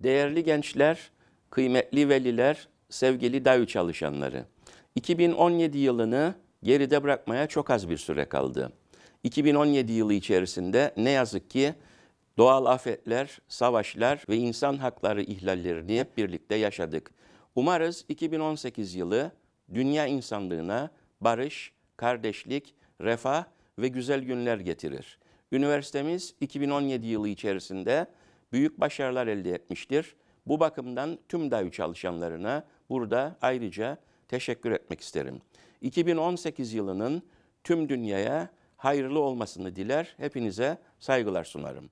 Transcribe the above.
Değerli gençler, kıymetli veliler, sevgili DAVİ çalışanları. 2017 yılını geride bırakmaya çok az bir süre kaldı. 2017 yılı içerisinde ne yazık ki doğal afetler, savaşlar ve insan hakları ihlallerini hep birlikte yaşadık. Umarız 2018 yılı dünya insanlığına barış, kardeşlik, refah ve güzel günler getirir. Üniversitemiz 2017 yılı içerisinde büyük başarılar elde etmiştir. Bu bakımdan tüm DAVİ çalışanlarına burada ayrıca teşekkür etmek isterim. 2018 yılının tüm dünyaya hayırlı olmasını diler, hepinize saygılar sunarım.